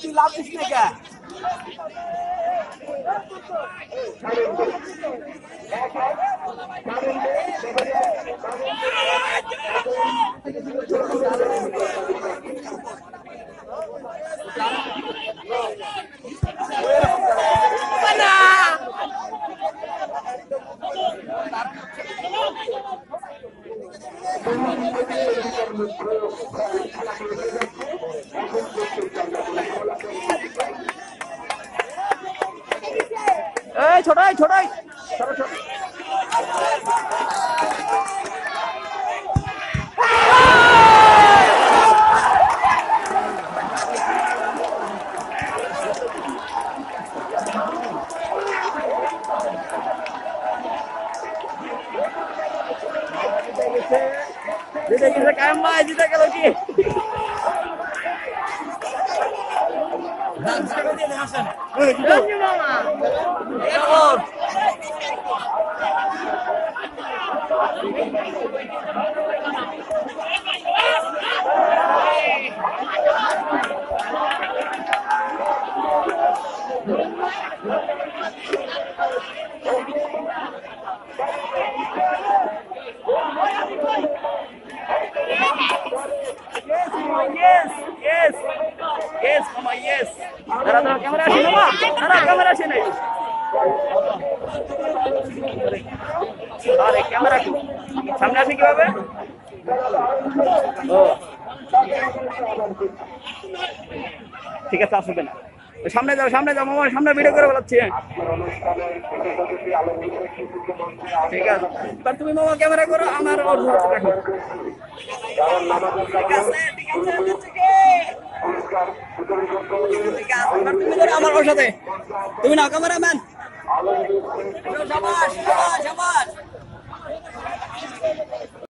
তুই love this না কে Thank you. ê छोड़ो छोड़ो छोड़ो छोड़ो Dia dah kisah kamar je tak kalau okey. Yes, yes, yes, মামা yes. আসে মামা দাঁড়া ক্যামেরা আসে নাই? আরে ক্যামেরা কি সামনে আসে কীভাবে? ও। ঠিক আছে আসবে না। সামনে যাও সামনে যাও মামা সামনে ভিডিও করে বেড়াচ্ছি ঠিক আছে। তা তুমি মামা ক্যামেরা করো আমার ওর ঠিক আছে ঠিক আছে আমার ওর সাথে তুমি না ক্যামেরাম্যান